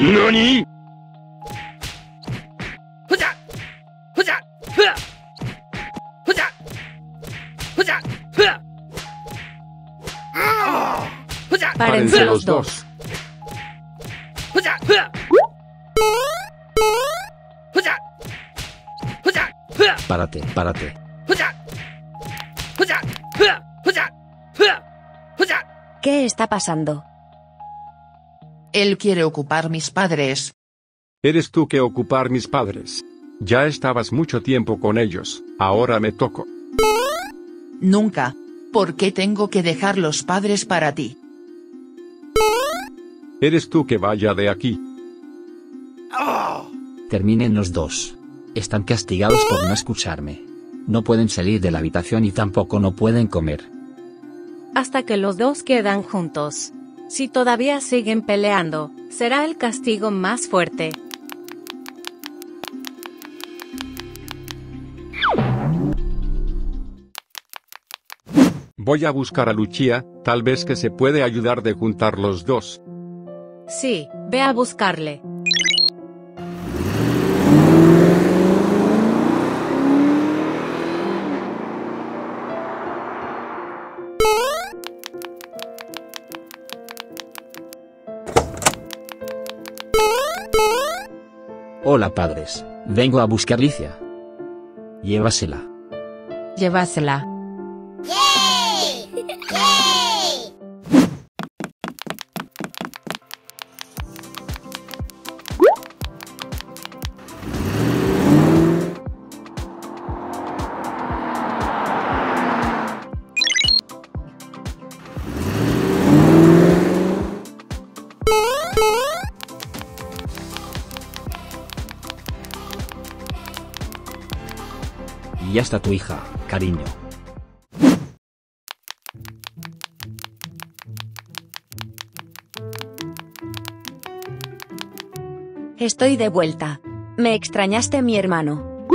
¿Nani? Párense los dos. Párate, párate. ¿Qué está pasando? Él quiere ocupar mis padres. Eres tú que ocupar mis padres. Ya estabas mucho tiempo con ellos, ahora me toco. Nunca. ¿Por qué tengo que dejar los padres para ti? Eres tú que vaya de aquí. Terminen los dos. Están castigados por no escucharme. No pueden salir de la habitación y tampoco no pueden comer. Hasta que los dos quedan juntos. Si todavía siguen peleando, será el castigo más fuerte. Voy a buscar a Lucia, tal vez que se puede ayudar de juntar los dos. Sí, ve a buscarle. Hola padres. Vengo a buscar Licia. Llévasela. Llévasela. Y ya está tu hija, cariño. Estoy de vuelta. Me extrañaste mi hermano.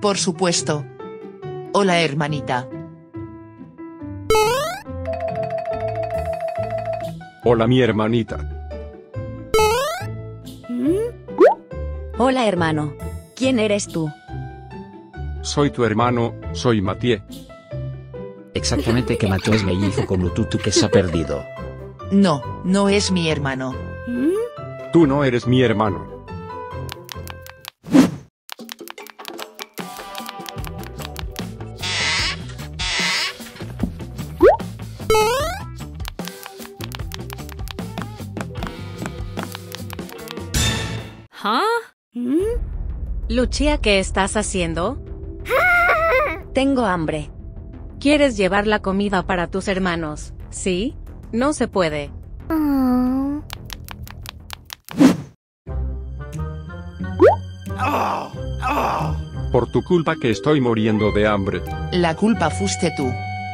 Por supuesto. Hola hermanita. Hola mi hermanita. Hola hermano. ¿Quién eres tú? Soy tu hermano, soy Mathieu. Exactamente que mató es mellizo con Lututu que se ha perdido. No, no es mi hermano. Tú no eres mi hermano. ¿Ah? Lucia, ¿qué estás haciendo? Tengo hambre. ¿Quieres llevar la comida para tus hermanos? ¿Sí? No se puede. Por tu culpa que estoy muriendo de hambre. La culpa fuiste tú.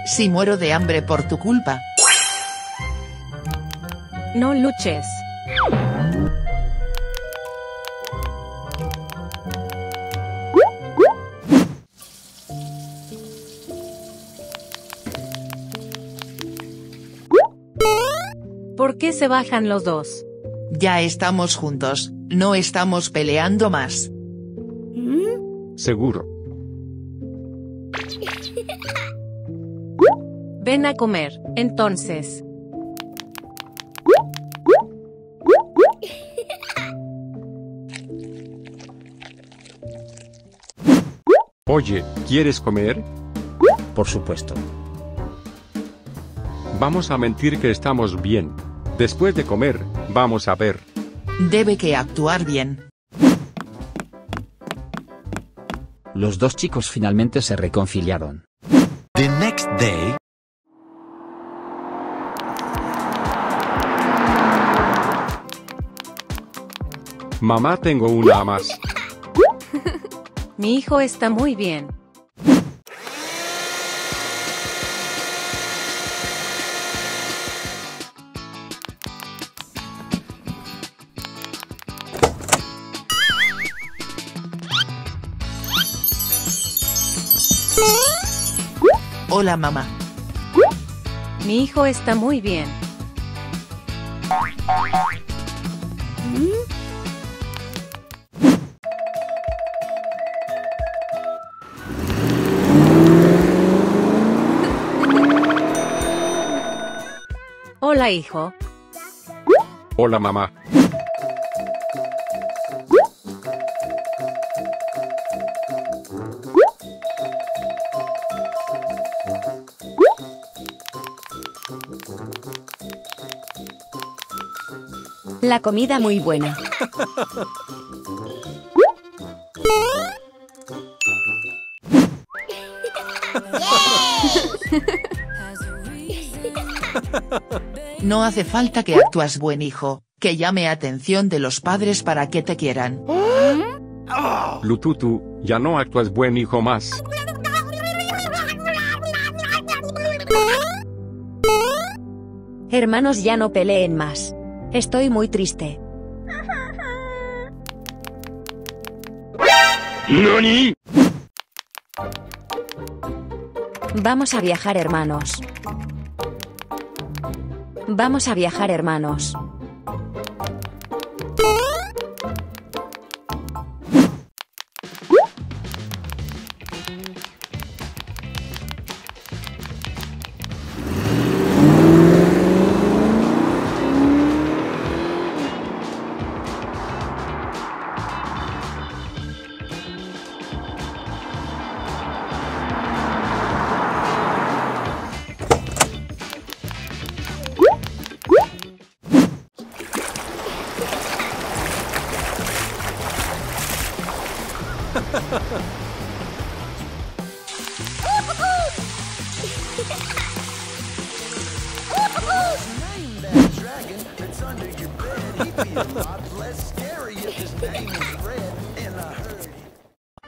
Si muero de hambre por tu culpa. No luches. ¿Por qué se bajan los dos? Ya estamos juntos. No estamos peleando más. Seguro. Ven a comer, entonces. Oye, ¿quieres comer? Por supuesto. Vamos a mentir que estamos bien. Después de comer, vamos a ver. Debe que actuar bien. Los dos chicos finalmente se reconciliaron. The next day, Mamá, tengo una más. Mi hijo está muy bien. Hola mamá. Mi hijo está muy bien. Hola hijo. Hola mamá. La comida muy buena. No hace falta que actúas buen hijo, que llame atención de los padres para que te quieran. Lututu, ya no actúas buen hijo más. Hermanos ya no peleen más. Estoy muy triste. ¿Nani? Vamos a viajar hermanos. Vamos a viajar hermanos.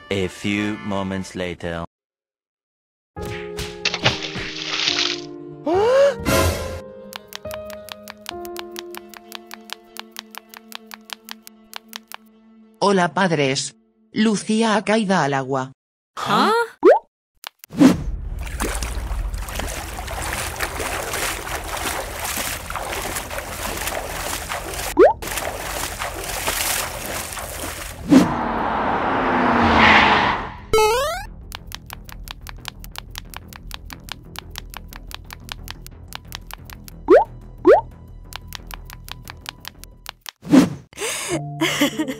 A few moments later. Hola padres. Lucía ha caído al agua. ¿Por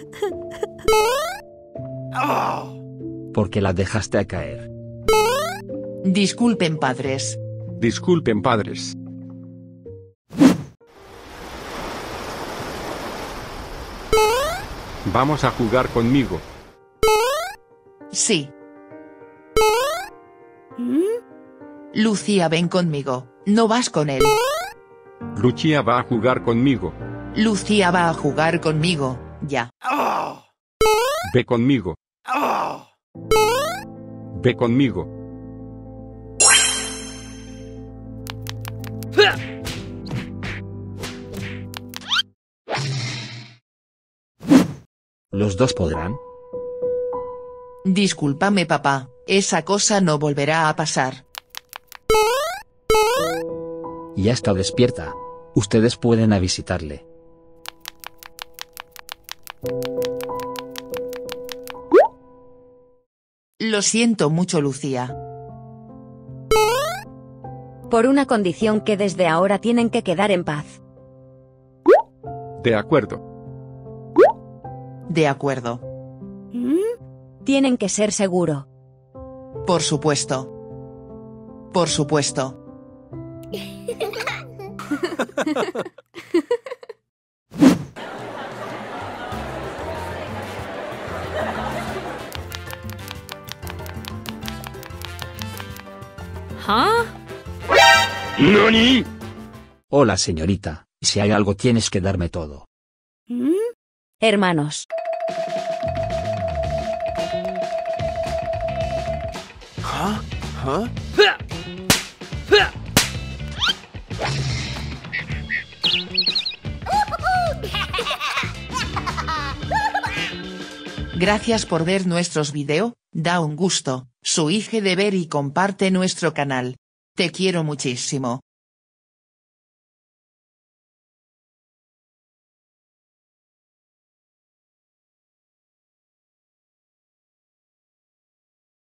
qué la dejaste a caer? Disculpen padres. Disculpen padres. Vamos a jugar conmigo. Sí. Lucía ven conmigo. No vas con él. Lucia va a jugar conmigo. Lucía va a jugar conmigo. Ya. Ve conmigo. Ve conmigo. ¿Los dos podrán? Discúlpame papá. Esa cosa no volverá a pasar. Ya está despierta. Ustedes pueden a visitarle. Lo siento mucho Lucía. Por una condición que desde ahora tienen que quedar en paz. De acuerdo. De acuerdo. Tienen que ser seguro. Por supuesto. Por supuesto. ¿Nani? Hola señorita, si hay algo tienes que darme todo. Hermanos. Gracias por ver nuestros video, da un gusto, su hija de ver y comparte nuestro canal. Te quiero muchísimo.